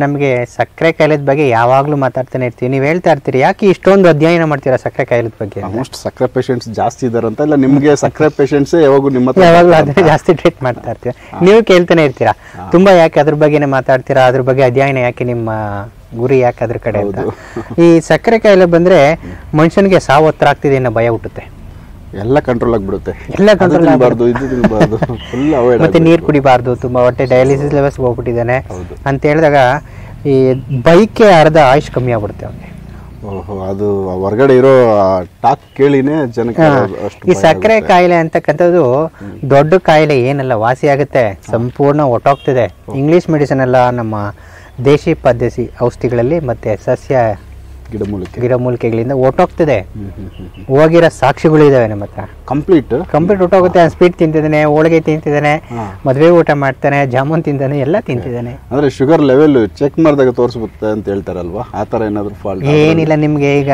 ನಮಗೆ ಸಕ್ಕರೆ ಕಾಯಿಲೆದ ಬಗ್ಗೆ ಯಾವಾಗಲೂ ಮಾತಾಡ್ತಾನೆ ಇರ್ತೀವಿ. ನೀವು ಹೇಳ್ತಾ ಇರ್ತೀರಿ ಯಾಕೆ ಇಷ್ಟೊಂದು ಅಧ್ಯಯನ ಮಾಡ್ತೀರಾ ಸಕ್ಕರೆ ಕಾಯಿಲೆದ ಬಗ್ಗೆ? ಅಂತ? ಆಲ್ಮೋಸ್ಟ್ ಸಕ್ಕರೆ ಪೇಷಂಟ್ಸ್ ಜಾಸ್ತಿ ಇದಾರಂತ ಇಲ್ಲ ನಿಮಗೆ ಸಕ್ಕರೆ ಪೇಷಂಟ್ಸ್ ಯಾವಾಗೂ ನಿಮ್ಮ ಯಾವಾಗಲೂ ಅದನ್ನ ಜಾಸ್ತಿ ಟ್ರೀಟ್ ಮಾಡ್ತಾ ಇರ್ತೀರಾ ನೀವು ಕೇಳ್ತಾನೆ ಇರ್ತೀರಾ? ತುಂಬಾ ಯಾಕೆ ಅದ್ರ ಬಗ್ಗೆನೇ ಮಾತಾಡ್ತೀರಾ? ಅದ್ರ ಬಗ್ಗೆ ಅಧ್ಯಯನ ಯಾಕೆ ನಿಮ್ಮ ಗುರಿ ಯಾಕೆ ಅದ್ರ ಕಡೆ ಅಂತ? ಈ ಸಕ್ಕರೆ ಕಾಯಿಲೆ ಬಂದ್ರೆ ಮನುಷ್ಯನಿಗೆ ಸಾವು ಹತ್ರ ಆಗ್ತಿದೆ ಅನ್ನೋ ಭಯ ಹುಟ್ಟುತ್ತೆ. ಎಲ್ಲ ಕಂಟ್ರೋಲ್ ಆಗ್ಬಿಡುತ್ತೆ. ಎಲ್ಲ ಕಂಟ್ರೋಲ್ ಆಗಬಾರ್ದು ಇದು ತಿನ್ನಬಾರ್ದು ಫುಲ್ ಅವಾಯ್ಡ್ ಮತ್ತೆ ನೀರು ಕುಡಿಬಾರ್ದು ತುಂಬಾ ಹೊಟ್ಟೆ ಡಯಾಲಿಸಿಸ್ ಲೆವೆಲ್ಸ್ ಹೋಗ್ಬಿಟ್ಟಿದ್ದಾನೆ. ಅಂತ ಹೇಳಿದಾಗ ಈ ಬೈಕೆ ಅರ್ಧ ಆಯುಷ್ ಕಮ್ಮಿ ಆಗ್ಬಿಡುತ್ತೆ ಅವನಿಗೆ. ಓಹೋ ಅದು ಹೊರಗಡೆ ಇರೋ ಟಾಕ್ ಕೇಳಿನೇ ಜನಕ್ಕೆ ಅಷ್ಟು ಈ ಸಕ್ಕರೆ ಕಾಯಿಲೆ ಅಂತಕ್ಕಂಥದ್ದು ದೊಡ್ಡ ಕಾಯಿಲೆ ಏನಲ್ಲ ವಾಸಿ ಆಗುತ್ತೆ ಸಂಪೂರ್ಣ ಒಟ್ಟೋಗ್ತಿದೆ. ಇಂಗ್ಲೀಷ್ ಮೆಡಿಸಿನ್ ಎಲ್ಲ ನಮ್ಮ ದೇಶಿ ಪದ್ಧತಿ ಔಷಧಿಗಳಲ್ಲಿ ಮತ್ತೆ ಸಸ್ಯ ಗಿಡಮೂಲಿಕೆ. ಗಿಡಮೂಲಿಕೆಗಳಿಂದ ಒಟ್ಟೋಗ್ತಿದೆ. ಹೋಗಿರೋ ಸಾಕ್ಷಿಗಳು ಇದಾವೆ ನಮ್ಮ ಹತ್ರ. ಕಂಪ್ಲೀಟ್ ಕಂಪ್ಲೀಟ್ ಹೊಟ್ಟೋಗುತ್ತೆ ಸ್ವೀಟ್ ತಿಂತಿದ್ದಾನೆ ಹೋಳಿಗೆ ತಿಂತಿದ್ದಾನೆ. ಮದುವೆ ಊಟ ಮಾಡ್ತಾನೆ ಜಾಮೂನ್ ತಿಂತಾನೆ ಎಲ್ಲ ತಿಂತಿದ್ದಾನೆ. ಅಂದ್ರೆ ಶುಗರ್ ಲೆವೆಲ್ ಚೆಕ್ ಮಾಡಿದಾಗ ತೋರಿಸ್ಬಿಡುತ್ತೆ ಅಂತ ಹೇಳ್ತಾರಲ್ವಾ? ಆ ಥರ ಏನಾದರೂ ಫಾಲ್ಟ್ ಏನಿಲ್ಲ ನಿಮಗೆ ಈಗ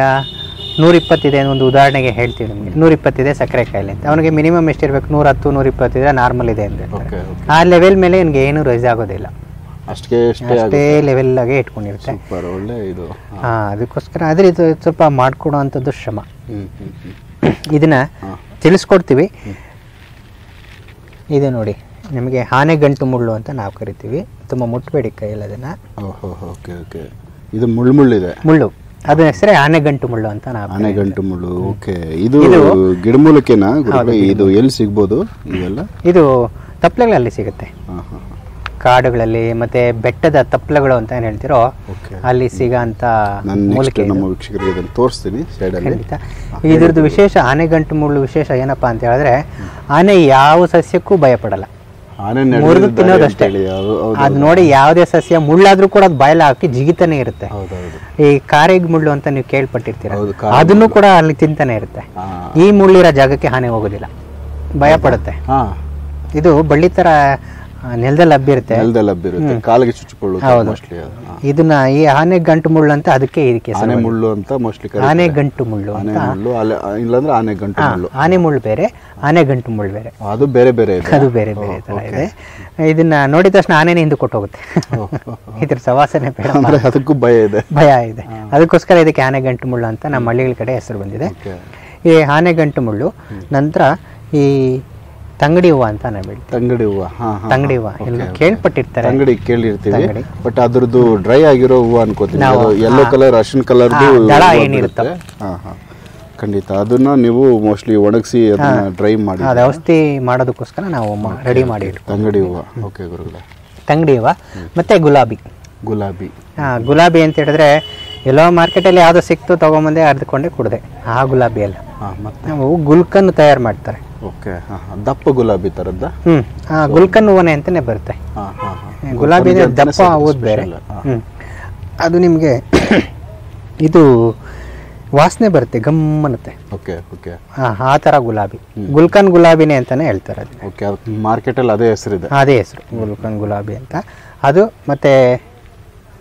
ನೂರಿಪ್ಪತ್ತಿದೆ ಒಂದು ಉದಾಹರಣೆಗೆ ಹೇಳ್ತೀವಿ ನಿಮಗೆ. ನೂರಿಪ್ಪತ್ತಿದೆ ಸಕ್ಕರೆ ಕಾಯಿಲೆ ಅಂತ. ಅವನಿಗೆ ಮಿನಿಮಮ್ ಎಷ್ಟಿರ್ಬೇಕು? ನೂರ ಹತ್ತು ನೂರಿಪ್ಪತ್ತಿದೆ ನಾರ್ಮಲ್ ಇದೆ ಅಂತ ಆ ಲೆವೆಲ್ ಮೇಲೆ ನಿಮಗೆ ಏನೂ ರೈಸ್ ಆಗೋದಿಲ್ಲ. ಅಷ್ಟೇ ಅಷ್ಟೇ ಅಷ್ಟೇ ಲೆವೆಲ್ ಆಗಿ ಇಟ್ಕೊಂಡಿರುತ್ತೆ. ಸೂಪರ್ ಒಳ್ಳೆ ಇದು. ಹಾ ಅದಕ್ಕೋಸ್ಕರ ಆದ್ರೆ ಇದು ಸ್ವಲ್ಪ ಮಾಡ್ಕೊಡೋ ಅಂಥದ್ದು ಶ್ರಮ ಇದನ್ನ. ತಿಳಿಸ್ಕೊಡ್ತೀವಿ. ಇದೆ ನೋಡಿ ನಿಮಗೆ ಆನೆ ಗಂಟು ಮುಳ್ಳು ಅಂತ ನಾವು ಕರಿತೀವಿ. ತುಂಬ ಮುಟ್ಬೇಡಿ ಕೈಯಲ್ಲಿ ಅದನ್ನ. Okay okay. ಇದು ಮುಳ್ಳು ಇದೆ ಮುಳ್ಳು. ಅದನ್ನ ಹೆಸರೇ ಆನೆ ಗಂಟು ಮುಳ್ಳು ಅಂತ ನಾವು ಆನೆಗಂಟು ಮುಳ್ಳು ಓಕೆ. ಇದು ಗಿಡಮೂಲಿಕೆನಾ? ಇದು ಎಲ್ಲಿ ಸಿಗ್ಬೋದು ಇವೆಲ್ಲ ಇದು ತಪ್ಪಲೆಗಳಲ್ಲಿ ಸಿಗುತ್ತೆ. ಹಾಂ ಹಾಂ. ಕಾಡುಗಳಲ್ಲಿ ಮತ್ತೆ ಬೆಟ್ಟದ ತಪ್ಪಲಗಳು ಅಂತ ಏನು ಹೇಳ್ತಿರೋ ಅಲ್ಲಿ ಸಿಗಂತ ಮೂಲಿಕೆ ತೋರಿಸ್ತೀನಿ ಖಂಡಿತ. ಇದ್ರದ್ದು ವಿಶೇಷ ಆನೆಗಂಟು ಮುಳ್ಳು ವಿಶೇಷ ಏನಪ್ಪ ಅಂತ ಹೇಳಿದ್ರೆ ಆನೆ ಯಾವ ಸಸ್ಯಕ್ಕೂ ಭಯಪಡಲ್ಲ. ಆನೆ ಮುರಿದು ತಿನ್ನೋದಷ್ಟೇ ಅದು ನೋಡಿ ಯಾವುದೇ ಸಸ್ಯ ಮುಳ್ಳಾದ್ರೂ ಕೂಡ ಅದು ಬಾಯಲ ಹಾಕಿ ಜಿಗಿತಾನೆ ಇರುತ್ತೆ. ಈ ಕಾರೆಗ್ ಮುಳ್ಳು ಅಂತ ನೀವು ಕೇಳ್ಪಟ್ಟಿರ್ತೀರ? ಅದನ್ನು ಕೂಡ ಅಲ್ಲಿ ತಿಂತಾನೆ ಇರುತ್ತೆ. ಈ ಮುಳ್ಳಿರೋ ಜಾಗಕ್ಕೆ ಹಾನಿ ಹೋಗೋದಿಲ್ಲ. ಭಯ ಪಡುತ್ತೆ ಹಾಂ. ಇದು ಬಳ್ಳಿ ತರ ನೆಲದಲ್ಲಿ ಹಬ್ಬಿರುತ್ತೆ ನೆಲದಲ್ಲಿ ಹಬ್ಬಿರುತ್ತೆ ಕಾಲಿಗೆ ಚುಚ್ಚಿಕೊಳ್ಳುತ್ತೆ. ಮೋಸ್ಟ್ಲಿ ಇದನ್ನ ಈ ಆನೆ ಗಂಟು ಮುಳ್ಳು ಅಂತ ಅದಕ್ಕೆ ಇದಕ್ಕೆ ಆನೆ ಮುಳ್ಳು ಅಂತ ಮೋಸ್ಟ್ಲಿ ಆನೆ ಗಂಟು ಮುಳ್ಳು ಆನೆ ಮುಳ್ಳು ಅಲ್ಲ ಇಲ್ಲಾಂದ್ರೆ ಆನೆ ಗಂಟು ಮುಳ್ಳು. ಆನೆ ಮುಳ್ಳು ಬೇರೆ ಆನೆ ಗಂಟು ಮುಳ್ಳು ಬೇರೆ. ಅದು ಬೇರೆ ಬೇರೆ ಇದೆ. ಅದು ಬೇರೆ ಬೇರೆ ತರ ಇದೆ. ಇದನ್ನ ನೋಡಿದ ತಕ್ಷಣ ಆನೆನೇ ಹಿಂದೆ ಕೊಟ್ಟೋಗುತ್ತೆ. ಇದ್ರ ಸವಾಸನೆ ಬೇಡ ಅದಕ್ಕೂ ಭಯ ಇದೆ. ಭಯ ಇದೆ. ಅದಕ್ಕೋಸ್ಕರ ಇದಕ್ಕೆ ಆನೆ ಗಂಟು ಮುಳ್ಳು ಅಂತ ನಮ್ಮ ಹಳ್ಳಿಗಳ ಕಡೆ ಹೆಸರು ಬಂದಿದೆ. ಈ ಆನೆ ಗಂಟು ಮುಳ್ಳು ನಂತರ ಈ ತಂಗಡಿ ಹೂವು ಅಂತ ನಾವು ಹೇಳ್ತೀವಿ. ತಂಗಡಿ ಹೂವು ತಂಗಡಿ ಹೂವು. ಎಲ್ಲ ಕೇಳ್ಪಟ್ಟಿರ್ತಾರೆ. ತಂಗಡಿ ಕೇಳಿರ್ತೀವಿ. ಬಟ್ ಅದ್ರದ್ದು ಡ್ರೈ ಆಗಿರೋ ಹೂವು ಅನ್ಕೋತೀವಿ ನಾವು- ಯೆಲ್ಲೋ ಕಲರ್ ಅರ್ಶಿನ್ ಕಲರ್ದು ಹಾ, ದಳ ಏನಿರುತ್ತೋ. ಖಂಡಿತ. ಅದನ್ನ ನೀವು ಮೋಸ್ಟ್ಲಿ ಒಣಗಿಸಿ ಅದನ್ನ ಡ್ರೈ ಮಾಡಿ. ಅದು ಔಷಧಿ ಮಾಡೋದಕ್ಕೋಸ್ಕರ ನಾವು ರೆಡಿ ಮಾಡಿ ತಂಗಡಿ ಹೂವು. ಓಕೆ ಗುರುಗಳೇ. ತಂಗಡಿ ಹೂವು. ಮತ್ತೆ ಗುಲಾಬಿ. ಗುಲಾಬಿ. ಹಾಂ ಗುಲಾಬಿ ಅಂತ ಹೇಳಿದ್ರೆ ಎಲ್ಲೋ ಮಾರ್ಕೆಟಲ್ಲಿ ಯಾವುದೋ ಸಿಕ್ತು ತೊಗೊಂಬಂದೆ ಅರ್ದ್ಕೊಂಡೆ ಕುಡಿದೆ. ಆ ಗುಲಾಬಿ ಅಲ್ಲ ಮತ್ತೆ? ನಾವು ಗುಲ್ಕನ್ ತಯಾರು ಮಾಡ್ತಾರೆ. ಓಕೆ ದಪ್ಪ ಗುಲಾಬಿ ತರದ್ದ? ಹ್ಮ್. ಆ ಗುಲ್ಕನ್ ಹೂವನೆ ಅಂತಾನೆ ಬರುತ್ತೆ. ಹಾ ಹಾ ಹಾ. ಗುಲಾಬಿ ದಪ್ಪ ಹೂದ್ ಬೇರೆ. ಅದು ನಿಮಗೆ ಇದು ವಾಸನೆ ಬರುತ್ತೆ ಗಮ್ಮನತ್ತೆ. Okay okay. ಆ ಥರ ಗುಲಾಬಿ. ಗುಲ್ಕನ್ ಗುಲಾಬಿನೇ ಅಂತಾನೆ ಹೇಳ್ತಾರೆ ಅದು ಓಕೆ ಮಾರ್ಕೆಟಲ್ಲಿ ಅದೇ ಹೆಸರಿದೆ. ಅದೇ ಹೆಸರು ಗುಲ್ಕನ್ ಗುಲಾಬಿ ಅಂತ. ಅದು ಮತ್ತೆ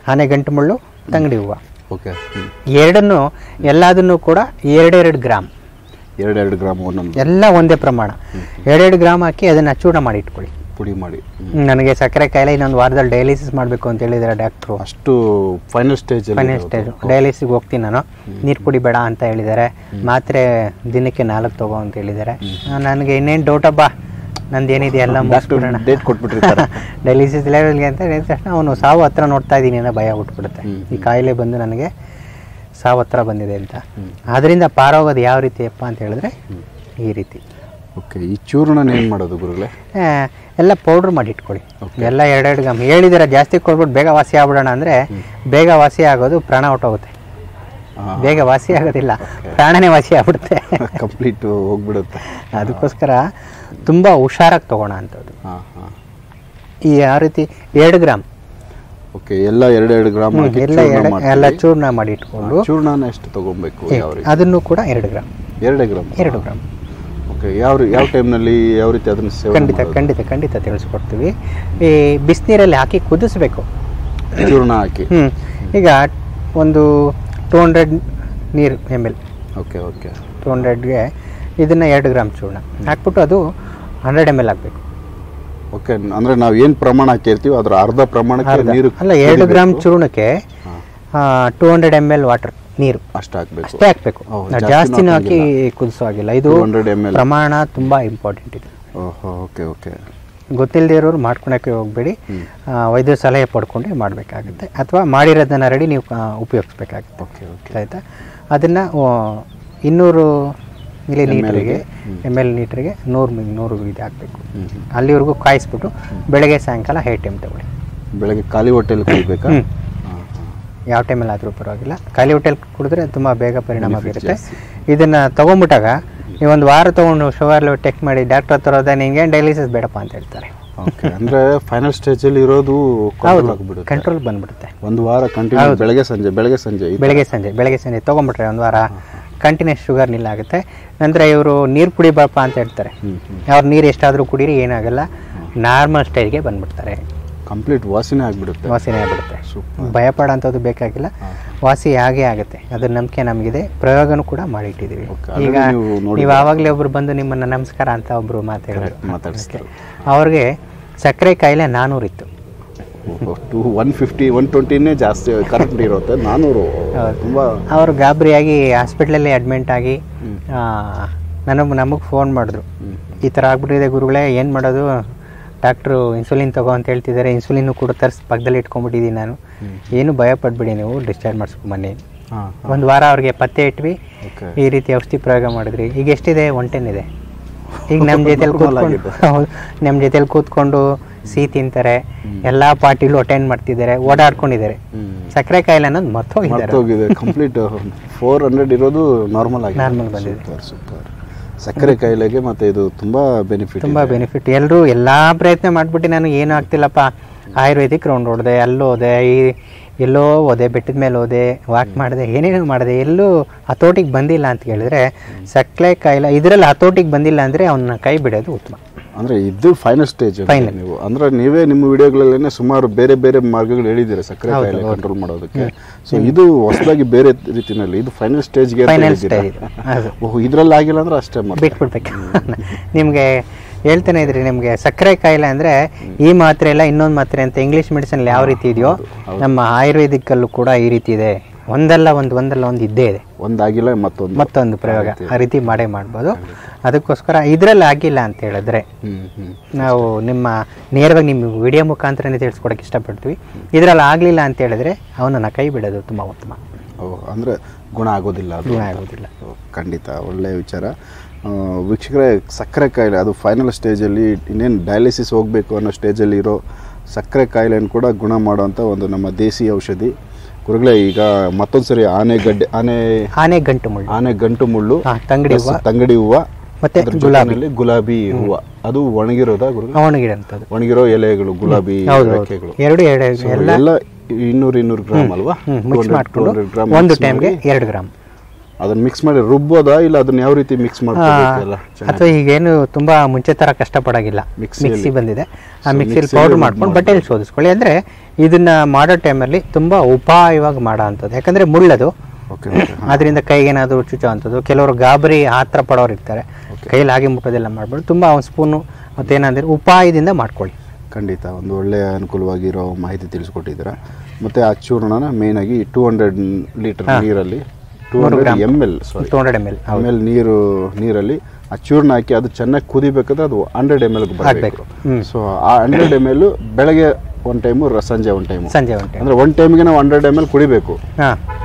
ಆನೆಗಂಟು ಮುಳ್ಳು ತಂಗಡಿ ಹೂವು. ಓಕೆ ಎರಡನ್ನು ಎಲ್ಲದನ್ನು ಕೂಡ ಎರಡೆರಡು ಗ್ರಾಮ್. ಎರಡೆರಡು ಗ್ರಾಮ್ ಒಂದೊಂದು. ಎಲ್ಲ ಒಂದೇ ಪ್ರಮಾಣ. ಎರಡೆರಡು ಗ್ರಾಮ್ ಹಾಕಿ ಅದನ್ನು ಚೂರ್ಣ ಮಾಡಿ ಇಟ್ಕೊಳ್ಳಿ. ಪುಡಿ ಮಾಡಿ. ನನಗೆ ಸಕ್ಕರೆ ಕಾಯಿಲೆ ಇನ್ನೊಂದು ವಾರದಲ್ಲಿ ಡಯಾಲಿಸಿಸ್ ಮಾಡಬೇಕು ಅಂತ ಹೇಳಿದ್ದಾರೆ ಡಾಕ್ಟ್ರು. ಅಷ್ಟು ಫೈನಲ್ ಸ್ಟೇಜ್ ಫೈನಲ್ ಸ್ಟೇಜ್ ಡಯಾಲಿಸಿಸ್ಗೆ ಹೋಗ್ತೀನಿ ನಾನು. ನೀರು ಕುಡಿಬೇಡ ಅಂತ ಹೇಳಿದ್ದಾರೆ ಮಾತ್ರೆ ದಿನಕ್ಕೆ ನಾಲ್ಕು ತಗೋ ಅಂತ ಹೇಳಿದ್ದಾರೆ ನನಗೆ ಇನ್ನೇನು ಡೌಟಪ್ಪ ನಂದು ಏನಿದೆ ಎಲ್ಲ ಮುಗಿಸ್ಬಿಡೋಣ. ಡೇಟ್ ಕೊಟ್ಬಿಟ್ಟಿರ್ತಾರೆ. ಡಯಾಲಿಸಿಸ್ ಲೆವೆಲ್ಗೆ ಅಂತ ಹೇಳಿದ ತಕ್ಷಣ ಅವನು ಸಾವು ಹತ್ರ ನೋಡ್ತಾ ಇದ್ದೀನಿ ಅನ್ನೋ ಭಯ ಹುಟ್ಬಿಡುತ್ತೆ. ಈ ಕಾಯಿಲೆ ಬಂದು ನನಗೆ ಸಾವು ಹತ್ರ ಬಂದಿದೆ ಅಂತ. ಆದ್ದರಿಂದ ಪಾರೋಗೋದು ಯಾವ ರೀತಿಯಪ್ಪ ಅಂತ ಹೇಳಿದ್ರೆ ಈ ರೀತಿ. ಓಕೆ ಈ ಚೂರ್ಣನ ಏನು ಮಾಡೋದು ಗುರುಗಳೇ? ಎಲ್ಲ ಪೌಡ್ರ್ ಮಾಡಿ ಇಟ್ಕೊಳ್ಳಿ ಎಲ್ಲ ಎರಡೆರಡು ಗಮ್ ಹೇಳಿದಿರ ಜಾಸ್ತಿ ಕೊಡ್ಬಿಟ್ಟು ಬೇಗ ವಾಸಿ ಆಗ್ಬಿಡೋಣ ಅಂದರೆ ಬೇಗ ವಾಸಿ ಆಗೋದು ಪ್ರಾಣ ಹೊಟ್ಟೋಗುತ್ತೆ. ಬೇಗ ವಾಸಿ ಆಗೋದಿಲ್ಲ. ಪ್ರಾಣನೇ ವಾಸಿ ಆಗ್ಬಿಡುತ್ತೆ. ಕಂಪ್ಲೀಟ್ ಹೋಗ್ಬಿಡುತ್ತೆ. ಅದಕ್ಕೋಸ್ಕರ ತುಂಬ ಹುಷಾರಾಗಿ ತಗೋಣ ಅಂಥದ್ದು ಈ ಯಾವ ರೀತಿ ಎರಡು ಗ್ರಾಮ್ ಓಕೆ ಎಲ್ಲ ಎರಡೆರಡು ಗ್ರಾಮ್ ಹಾಕಿ ಎಲ್ಲ ಎರಡು ಎಲ್ಲ ಚೂರ್ಣ ಮಾಡಿ ಇಟ್ಕೊಂಡು ಚೂರ್ಣನ ಎಷ್ಟು ತಗೊಬೇಕು ಯಾವ ರೀತಿ? ಅದನ್ನು ಕೂಡ ಎರಡು ಗ್ರಾಮ್ ಎರಡು ಗ್ರಾಮ್. ಎರಡು ಗ್ರಾಮ್. ಓಕೆ ಯಾವ ಯಾವ ಟೈಮ್ನಲ್ಲಿ ಯಾವ ರೀತಿ ಅದನ್ನು ಸೇವೆ ಖಂಡಿತ ಖಂಡಿತ ಖಂಡಿತ ತಿಳಿಸ್ಕೊಡ್ತೀವಿ. ಈ ಬಿಸಿನೀರಲ್ಲಿ ಹಾಕಿ ಕುದಿಸ್ಬೇಕು. ಚೂರ್ಣ ಹಾಕಿ. ಈಗ ಒಂದು ಟೂ ಹಂಡ್ರೆಡ್ ನೀರು M L okay okay. Two ಹಂಡ್ರೆಡ್ಗೆ ಇದನ್ನು ಎರಡು ಗ್ರಾಮ್ ಚೂರ್ಣ. ಹಾಕ್ಬಿಟ್ಟು ಅದು ಹಂಡ್ರೆಡ್ ಎಂ ಎಲ್ ಹಾಕಬೇಕು ಓಕೆ ಅಂದ್ರೆ ನಾವು ಏನು ಪ್ರಮಾಣ ಹಾಕಿರ್ತೀವಿ ಅದರ ಅರ್ಧ ಪ್ರಮಾಣಕ್ಕೆ ನೀರು ಅಲ್ಲ ಎರಡು gram ಚೂರ್ಣಕ್ಕೆ two hundred M L water ನೀರು. ಅಷ್ಟು ಹಾಕ್ಬೇಕು. ಅಷ್ಟೇ ಹಾಕ್ಬೇಕು. ಜಾಸ್ತಿನೂ ಹಾಕಿ ಕುದಿಸೋ ಆಗಿಲ್ಲ ಇದು 200 ml. ಪ್ರಮಾಣ ತುಂಬಾ ಇಂಪಾರ್ಟೆಂಟ್ ಇದೆ. ಓಹೋ ಓಕೆ ಓಕೆ. ಗೊತ್ತಿಲ್ಲದೆ ಇರೋರು ಮಾಡ್ಕೊಳಕ್ಕೆ ಹೋಗಬೇಡಿ. ವೈದ್ಯ ವೈದ್ಯರ ಸಲಹೆ ಪಡ್ಕೊಂಡು ಮಾಡಬೇಕಾಗುತ್ತೆ. ಅಥವಾ ಮಾಡಿರೋದನ್ನ ರೆಡಿ ನೀವು ಉಪಯೋಗಿಸ್ಬೇಕಾಗುತ್ತೆ. Okay okay. ಆಯಿತಾ? ಅದನ್ನು ಇನ್ನೂರು ಮಿಲಿ ಲೀಟ್ರಿಗೆ ಎಂ ಎಲ್ ಲೀಟ್ರಿಗೆ ನೂರು ಮಿ ನೂರು ಇದು ಹಾಕಬೇಕು. ಅಲ್ಲಿವರೆಗೂ ಕಾಯಿಸ್ಬಿಟ್ಟು ಬೆಳಗ್ಗೆ ಸಾಯಂಕಾಲ ಹೈ ಟೈಮ್ ತಗೊಳ್ಳಿ. ಬೆಳಗ್ಗೆ ಖಾಲಿ ಹೋಟೆಲ್ ಕುಡಿಬೇಕಾ. ಯಾವ ಟೈಮಲ್ಲಿ ಆದರೂ ಪರವಾಗಿಲ್ಲ. ಖಾಲಿ ಹೋಟೆಲ್ ಕುಡಿದ್ರೆ ತುಂಬ ಬೇಗ ಪರಿಣಾಮ ಬೀರುತ್ತೆ. ಇದನ್ನು ತೊಗೊಂಬಿಟ್ಟಾಗ ನೀವು ಒಂದು ವಾರ ತೊಗೊಂಡು ಶುಗರ್ ಟೆಕ್ ಮಾಡಿ ಡಾಕ್ಟರ್ ಹತ್ರ ಹೋದ ನಿಂಗೆ ಡಯಾಲಿಸಿಸ್ ಬೇಡಪ್ಪ ಅಂತ ಹೇಳ್ತಾರೆ. ಅಂದ್ರೆ ಫೈನಲ್ ಸ್ಟೇಜಲ್ಲಿ ಇರೋದು control ಆಗ್ಬಿಡುತ್ತೆ. ಕಂಟ್ರೋಲ್ ಬಂದ್ಬಿಡುತ್ತೆ. ಒಂದು ವಾರ ಕಂಟಿನ್ಯೂ ಬೆಳಗ್ಗೆ ಸಂಜೆ ಬೆಳಗ್ಗೆ ಸಂಜೆ ಬೆಳಗ್ಗೆ ಸಂಜೆ ಬೆಳಗ್ಗೆ ಸಂಜೆ ತಗೊಂಬಿಟ್ರೆ ಒಂದು ವಾರ ಕಂಟಿನ್ಯೂಸ್ ಶುಗರ್ ನಿಲ್ಲ ಆಗುತ್ತೆ. ನಂತರ ಇವರು ನೀರು ಕುಡಿಬಾರಪ್ಪ ಅಂತ ಹೇಳ್ತಾರೆ. ಅವ್ರು ನೀರು ಎಷ್ಟಾದರೂ ಕುಡೀರಿ ಏನಾಗಲ್ಲ. ನಾರ್ಮಲ್ ಸ್ಟೈಲ್ಗೆ ಬಂದ್ಬಿಡ್ತಾರೆ. ಕಂಪ್ಲೀಟ್ ವಾಸಿನೇ ಆಗಿಬಿಡುತ್ತೆ. ವಾಸಿನೇ ಆಗಿಬಿಡುತ್ತೆ. ಭಯ ಭಯಪಡ ಅಂಥದ್ದು ಬೇಕಾಗಿಲ್ಲ. ವಾಸಿ ಹಾಗೆ ಆಗುತ್ತೆ. ಅದ್ರ ನಂಬಿಕೆ ನಮಗಿದೆ. ಪ್ರಯೋಗನೂ ಕೂಡ ಮಾಡಿಟ್ಟಿದ್ದೀವಿ ಈಗ ನೀವು ಆವಾಗಲೇ ಒಬ್ರು ಬಂದು ನಿಮ್ಮನ್ನು ನಮಸ್ಕಾರ ಅಂತ ಒಬ್ಬರು ಮಾತಾಡಿದ್ರು ಅವ್ರಿಗೆ ಸಕ್ಕರೆ ಕಾಯಿಲೆ ನಾನೂರಿತ್ತು. ಟು ಒನ್ ಫಿಫ್ಟಿ ಒನ್ ಟ್ವೆಂಟಿನೇ ಜಾಸ್ತಿ ಕರೆಕ್ಟ್ ಇರುತ್ತೆ ನಾನೂರು. ತುಂಬಾ ಅವರು ಗಾಬರಿಯಾಗಿ ಹಾಸ್ಪಿಟ್ಲಲ್ಲಿ ಅಡ್ಮಿಂಟ್ ಆಗಿ ನನಗೆ ನಮಗೆ ಫೋನ್ ಮಾಡಿದ್ರು. ಈ ಥರ ಆಗ್ಬಿಟ್ಟಿದೆ ಗುರುಗಳೇ ಏನು ಮಾಡೋದು? ಡಾಕ್ಟ್ರು ಇನ್ಸುಲಿನ್ ತಗೋ ಅಂತ ಹೇಳ್ತಿದ್ದಾರೆ ಇನ್ಸುಲಿನ್ ಕೂಡ ತರಿಸಿ ಪಕ್ಕದಲ್ಲಿ ಇಟ್ಕೊಂಡ್ಬಿಟ್ಟಿದ್ದೀನಿ ನಾನು. ಏನು ಭಯ ಪಡ್ಬಿಡಿ ನೀವು ಡಿಸ್ಚಾರ್ಜ್ ಮಾಡಿಸ್ಕೊಂಬನ್ನಿ ಬನ್ನಿ. ಒಂದು ವಾರ ಅವ್ರಿಗೆ ಪತ್ತೆ ಇಟ್ವಿ. ಈ ರೀತಿ ಔಷಧಿ ಪ್ರಯೋಗ ಮಾಡಿದ್ರಿ. ಈಗ ಎಷ್ಟಿದೆ? ಒನ್ ಟೆನ್ ಇದೆ. ಈಗ ನಮ್ಮ ಜೊತೆಲಿ ಕೂತ್ಕೊಂಡು. ನಮ್ಮ ಜೊತೆಲಿ ಕೂತ್ಕೊಂಡು ಸಿಹಿ ತಿಂತಾರೆ ಎಲ್ಲ ಪಾರ್ಟಿಲೂ ಅಟೆಂಡ್ ಮಾಡ್ತಿದ್ದಾರೆ ಓಡಾಡ್ಕೊಂಡಿದ್ದಾರೆ. ಸಕ್ಕರೆ ಕಾಯಿಲೆ ಅನ್ನೋದು ಮತ್ತೆ ಮರ್ತೋಗಿದೆ ಕಂಪ್ಲೀಟ್ ಫೋರ್ ಹಂಡ್ರೆಡ್ ಇರೋದು ನಾರ್ಮಲ್ ಆಗಿ ನಾರ್ಮಲ್ ಬಂದಿದೆ. ಸೂಪರ್ ಸಕ್ಕರೆ ಕಾಯಿಲೆಗೆ ಮತ್ತೆ ಇದು ತುಂಬಾ ಬೆನಿಫಿಟ್ ತುಂಬಾ ಬೆನಿಫಿಟ್ ಎಲ್ಲರೂ ಎಲ್ಲಾ ಪ್ರಯತ್ನ ಮಾಡ್ಬಿಟ್ಟು ನಾನು ಏನು ಆಗ್ತಿಲ್ಲಪ್ಪ. ಆಯುರ್ವೇದಿಕ್ ರೌಂಡ್ ಹೊಡೆದೆ ಅಲ್ಲೂ ಹೋದೆ ಈ ಎಲ್ಲೋ ಹೋದೆ ಬೆಟ್ಟದ ಮೇಲೆ ಹೋದೆ ವಾಕ್ ಮಾಡಿದೆ ಏನೇನು ಮಾಡಿದೆ ಎಲ್ಲೂ ಹತೋಟಿಗೆ ಬಂದಿಲ್ಲ ಅಂತ ಹೇಳಿದ್ರೆ ಸಕ್ಕರೆ ಕಾಯಿಲೆ ಇದರಲ್ಲಿ ಹತೋಟಿಗೆ ಬಂದಿಲ್ಲ ಅಂದರೆ ಅವನ್ನ ಕೈ ಬಿಡೋದು ಉತ್ತಮ. ಅಂದ್ರೆ ಇದು ಫೈನಲ್ ಸ್ಟೇಜ್ ನೀವು. ಅಂದ್ರೆ ನೀವೇ ನಿಮ್ಮ ವಿಡಿಯೋಗಳಲ್ಲೇನೆ ಸುಮಾರು ಬೇರೆ ಬೇರೆ ಮಾರ್ಗಗಳು ಹೇಳಿದ್ದೀರಾ ಸಕ್ಕರೆ ಕಾಯಿಲೆ ಕಂಟ್ರೋಲ್ ಮಾಡೋದಕ್ಕೆ. ಸೊ ಇದು ಹೊಸದಾಗಿ ಬೇರೆ ರೀತಿನಲ್ಲಿ ಇದು ಫೈನಲ್ ಸ್ಟೇಜ್ಗೆ ಓಹ್ ಇದ್ರಲ್ಲಿ ಆಗಿಲ್ಲ ಅಂದ್ರೆ ಅಷ್ಟೇ ಬಿಟ್ಬಿಡ್ಬೇಕು. ನಿಮಗೆ ಹೇಳ್ತಾನೆ ಇದ್ರಿ ನಿಮಗೆ ಸಕ್ಕರೆ ಕಾಯಿಲೆ ಅಂದರೆ ಈ ಮಾತ್ರೆ ಇಲ್ಲ ಇನ್ನೊಂದು ಮಾತ್ರೆ ಅಂತ ಇಂಗ್ಲೀಷ್ ಮೆಡಿಸಿನ್ ಯಾವ ರೀತಿ ಇದೆಯೋ ನಮ್ಮ ಆಯುರ್ವೇದಿಕ್ಕಲ್ಲೂ ಕೂಡ ಈ ರೀತಿ ಇದೆ. ಒಂದಲ್ಲ ಒಂದು ಒಂದಲ್ಲ ಒಂದು ಇದ್ದೇ ಇದೆ. ಒಂದಾಗಿಲ್ಲ ಮತ್ತೊಂದು ಮತ್ತೊಂದು ಪ್ರಯೋಗ ಆ ರೀತಿ ಮಾಡೇ ಮಾಡ್ಬೋದು. ಅದಕ್ಕೋಸ್ಕರ ಇದರಲ್ಲಿ ಆಗಿಲ್ಲ ಅಂತ ಹೇಳಿದ್ರೆ ನಾವು ನಿಮ್ಮ ನೇರವಾಗಿ ನಿಮ್ಮ ವಿಡಿಯೋ ಮುಖಾಂತರನೇ ತಿಳಿಸ್ಕೊಡಕ್ಕೆ ಇಷ್ಟಪಡ್ತೀವಿ. ಇದರಲ್ಲಿ ಆಗಲಿಲ್ಲ ಅಂತ ಹೇಳಿದ್ರೆ ಅವನನ್ನು ಕೈ ಬಿಡೋದು ತುಂಬ ಉತ್ತಮ. ಓಹ್ ಅಂದ್ರೆ ಗುಣ ಆಗೋದಿಲ್ಲ ಗುಣ ಆಗೋದಿಲ್ಲ. ಖಂಡಿತ ಒಳ್ಳೆಯ ವಿಚಾರ. ವೀಕ್ಷಕರೇ ಸಕ್ಕರೆ ಕಾಯಿಲೆ ಅದು ಫೈನಲ್ ಸ್ಟೇಜಲ್ಲಿ ಇನ್ನೇನು ಡಯಾಲಿಸಿಸ್ ಹೋಗಬೇಕು ಅನ್ನೋ ಸ್ಟೇಜಲ್ಲಿ ಇರೋ ಸಕ್ಕರೆ ಕಾಯಿಲೆಯನ್ನು ಕೂಡ ಗುಣ ಮಾಡುವಂಥ ಒಂದು ನಮ್ಮ ದೇಸಿ ಔಷಧಿ. ಗುರುಗಳೇ ಈಗ ಮತ್ತೊಂದ್ಸರಿ ಆನೆ ಗಡ್ಡೆ ಆನೆ ಆನೆ ಗಂಟು ಮುಳ್ಳು. ಆನೆ ಗಂಟು ಮುಳ್ಳು. ತಂಗಡಿ ಹೂವು. ತಂಗಡಿ ಹೂವು. ಮತ್ತೆ ಗುಲಾಬಿ. ಗುಲಾಬಿ ಹೂವು. ಅದು ಒಣಗಿರೋದಾ ಗುರು ಒಣಗಿರೋ ಎಲೆಗಳು ಗುಲಾಬಿ ಎರಡು ಎರಡು ಎಲ್ಲ ಇನ್ನೂರು ಇನ್ನೂರು ಗ್ರಾಮ್ ಅಲ್ವಾ? ಮಿಕ್ಸ್ 200 ಮಾಡಿಕೊಂಡು 200 ಗ್ರಾಮ್ ಒಂದು ಟೈಮ್ಗೆ ಎರಡು ಗ್ರಾಮ್. ಅದನ್ನ ಮಿಕ್ಸ್ ಮಾಡಿ ರುಬ್ಬೋದಾ ಇಲ್ಲ ಅದನ್ನ ಯಾವ ರೀತಿ ಮಿಕ್ಸ್ ಮಾಡ್ಕೋಬೇಕಲ್ಲ ಅಥವಾ ಈಗೇನು ತುಂಬಾ ಮುಂಚೆ ತರ ಕಷ್ಟಪಡಾಗಿಲ್ಲ. ಮಿಕ್ಸಿ ಬಂದಿದೆ. ಆ ಮಿಕ್ಸಿಲಿ ಪೌಡರ್ ಮಾಡ್ಕೊಂಡು ಬಟ್ಟೆಯಲ್ಲಿ ಶೋಧಿಸ್ಕೊಳ್ಳಿ. ಅಂದ್ರೆ ಇದನ್ನ ಮಾಡೋ ಟೈಮಲ್ಲಿ ತುಂಬಾ ಉಪಾಯವಾಗಿ ಮಾಡೋ ಅಂಥದ್ದು ಯಾಕಂದ್ರೆ ಮುಳ್ಳದು. ಅದರಿಂದ ಕೈಗೇನಾದರೂ ಚುಚ್ಚೋ ಅಂಥದ್ದು ಕೆಲವರು ಗಾಬರಿ ಆತ್ರ ಪಡೋರು ಇರ್ತಾರೆ. ಕೈಯಲ್ಲಿ ಹಾಗೆ ಮುಟ್ಟೋದೆಲ್ಲ ಮಾಡ್ಬೋದು ತುಂಬಾ ಒಂದು ಸ್ಪೂನು ಮತ್ತೇನಂದ್ರೆ ಉಪಾಯದಿಂದ ಮಾಡ್ಕೊಳ್ಳಿ. ಖಂಡಿತ. ಒಂದು ಒಳ್ಳೆಯ ಅನುಕೂಲವಾಗಿರೋ ಮಾಹಿತಿ ತಿಳಿಸ್ಕೊಟ್ಟಿದ್ದೀರಾ. ಮತ್ತು ಆ ಚೂರ್ಣನ ಮೇಯ್ನಾಗಿ ಟೂ ಹಂಡ್ರೆಡ್ ಲೀಟರ್ ನೀರಲ್ಲಿ two hundred M L sorry two hundred M L M L ನೀರು ನೀರಲ್ಲಿ ಆ ಚೂರ್ಣ ಹಾಕಿ ಅದು ಚೆನ್ನಾಗಿ ಕುದಿಬೇಕಾದ್ರೆ ಅದು ಹಂಡ್ರೆಡ್ ಎಂ ಎಲ್ ಬರಬೇಕು. ಸೊ ಆ ಹಂಡ್ರೆಡ್ ಎಂ ಎಲ್ ಬೆಳಗ್ಗೆ ಒನ್ ಟೈಮು ಸಂಜೆ ಒನ್ ಟೈಮ್ ಸಂಜೆ ಒನ್ ಟೈಮ್ ಅಂದ್ರೆ ಒನ್ ಟೈಮ್ಗೆ ನಾವು ಹಂಡ್ರೆಡ್ ಎಂ ಎಲ್ ಕುಡಿಬೇಕು.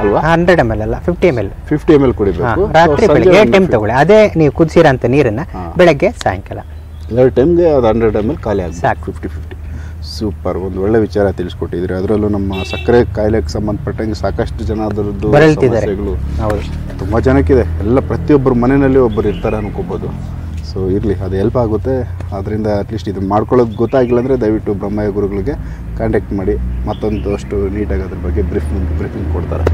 ಅಲ್ವಾ? ಹಂಡ್ರೆಡ್ ಎಂ ಎಲ್ ಅಲ್ಲ fifty M L fifty M L ಕುಡಿಬೇಕು. ರಾತ್ರಿ ಬೆಳಗ್ಗೆ ಟೈಮ್ ತಗೊಳ್ಳಿ. ಅದೇ ನೀವು ಕುದಿಸಿರೋಂಥ ನೀರನ್ನ ಬೆಳಗ್ಗೆ ಸಾಯಂಕಾಲ. ಎರಡು ಟೈಮ್ಗೆ ಅದು ಹಂಡ್ರೆಡ್ ಎಂ ಎಲ್ ಖಾಲಿ ಆಗುತ್ತೆ ಸಾಕು. ಫಿಫ್ಟಿ ಫಿಫ್ಟಿ ಸೂಪರ್ ಒಂದು ಒಳ್ಳೆ ವಿಚಾರ ತಿಳಿಸ್ಕೊಟ್ಟಿದ್ರಿ ಅದರಲ್ಲೂ ನಮ್ಮ ಸಕ್ಕರೆ ಕಾಯಿಲೆಗೆ ಸಂಬಂಧಪಟ್ಟಂಗೆ ಸಾಕಷ್ಟು ಜನ ಅದರದ್ದು. ಸಮಸ್ಯೆಗಳು ತುಂಬ ಜನಕ್ಕಿದೆ. ಎಲ್ಲ ಪ್ರತಿಯೊಬ್ಬರು ಮನೆಯಲ್ಲಿ ಒಬ್ಬರು ಇರ್ತಾರೆ ಅನ್ಕೋಬೋದು. ಸೊ ಇರಲಿ, ಅದು ಹೆಲ್ಪ್ ಆಗುತ್ತೆ. ಅದರಿಂದ ಅಟ್ಲೀಸ್ಟ್ ಇದು ಮಾಡ್ಕೊಳ್ಳೋದು ಗೊತ್ತಾಗಿಲ್ಲ ಅಂದರೆ ದಯವಿಟ್ಟು ಬ್ರಹ್ಮಯ್ಯ ಗುರುಗಳಿಗೆ ಕಾಂಟ್ಯಾಕ್ಟ್ ಮಾಡಿ ಮತ್ತೊಂದು ಅಷ್ಟು ನೀಟಾಗಿ ಅದ್ರ ಬಗ್ಗೆ ಬ್ರೀಫ್ ಬ್ರೀಫಿಂಗ್ ಕೊಡ್ತಾರೆ.